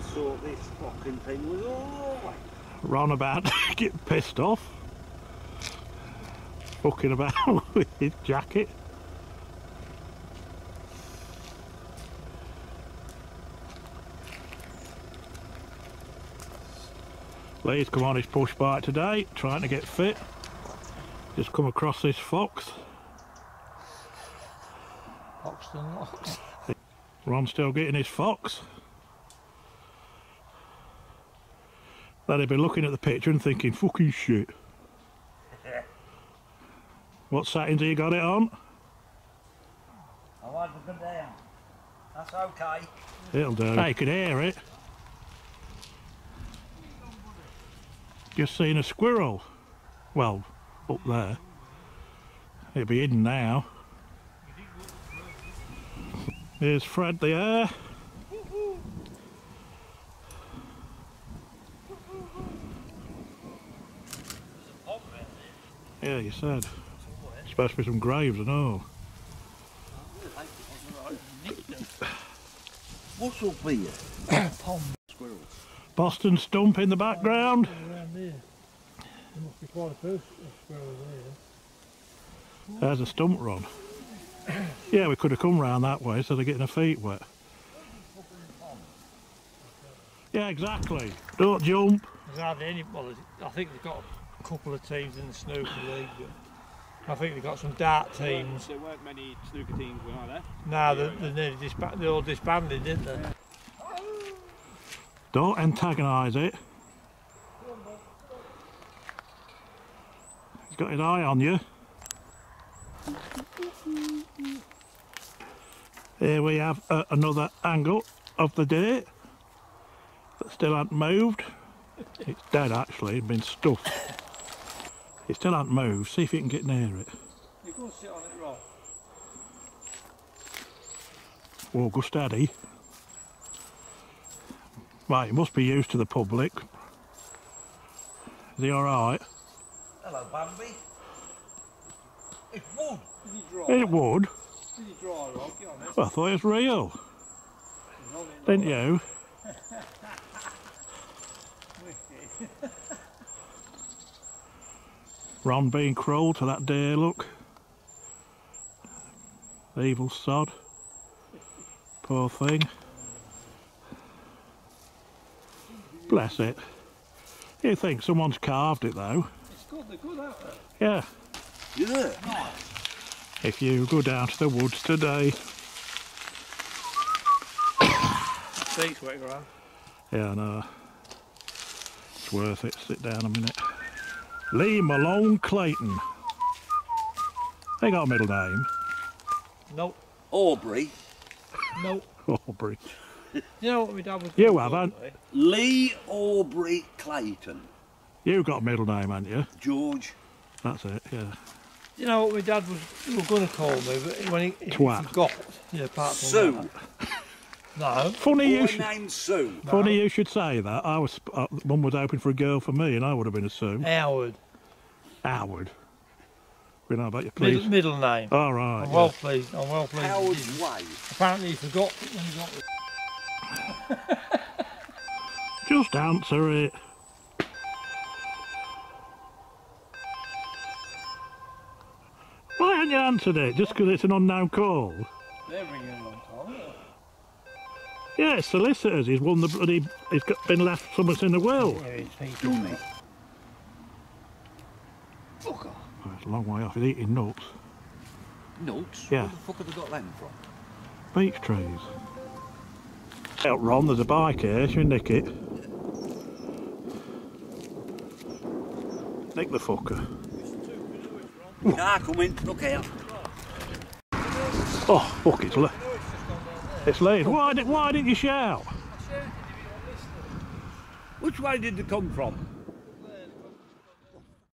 always thought this fucking thing was alright. Ron about to get pissed off. Fucking about with his jacket. Lee's come on his push bike today, trying to get fit. Just come across this fox. Hoxton locks. Ron's still getting his fox. Then he'd be looking at the picture and thinking, fucking shit. what settings have you got it on? I want to go down. That's okay. It'll do. I can hear it. Just seen a squirrel. Well, up there. It'll be hidden now. Here's Fred the hare. Yeah, you said. Supposed to be some graves and all. What's up here? Pond Squirrels. Boston stump in the background. There must be quite a few squirrels here. There's a stump run. Yeah, we could have come round that way instead of getting our feet wet. Yeah, exactly. Don't jump. There's hardly any. Well, I think they've got a couple of teams in the snooker league. But I think they've got some dart teams. There weren't many snooker teams when I left. Now they're, they're nearly disba- they all disbanded, didn't they? Don't antagonise it. He's got his eye on you. Here we have uh, another angle of the day that still hasn't moved. It's dead actually, it's been stuffed. It still hasn't moved. See if you can get near it. You go sit on it, Rob. Whoa, go steady. Right, you must be used to the public. Is he alright? Hello, Bambi. It's wood. Is he dry? It would. Is he dry, Rob? It. Well, I thought it was real. It, Didn't you? Ron being cruel to that deer, look. Evil sod. Poor thing. Bless it. You think someone's carved it though? It's good, they're good, aren't they? Yeah. You? If you go down to the woods today. Seats wet, Graham. Yeah, no. It's worth it. Sit down a minute. Lee Malone Clayton. They got a middle name. Nope, Aubrey. nope. Aubrey. You know what my dad was You doing haven't. Lee Aubrey Clayton. You've got a middle name, haven't you? George. That's it, yeah. You know what my dad was, was going to call me, but when he, he Twat. forgot. Yeah, apart from Sue. that. No. Funny you should. named Sue. Funny you should say that. I was. Uh, Mum was hoping for a girl for me, and I would have been a Sue. Howard. Howard. We know about you, Middle, please. middle name. All right. I'm yeah. well pleased. I'm well pleased. he Howard's. Way. Apparently he forgot when he got. Just answer it. Why haven't you answered it? Just because it's an unknown call? They're ringing a long time. Yeah, solicitors. He's won the bloody. He's got, been left something in the will. Yeah, it's people. Fuck off. Oh, it's a long way off. He's eating nuts. Nuts? Yeah. Where the fuck have they got them from? Beech trees. Out Ron, there's a bike here. Should we nick it? Nick the fucker. Car coming. Look here. Oh, fuck, it's le- It's late. Why, did, why didn't you shout? Which way did they come from?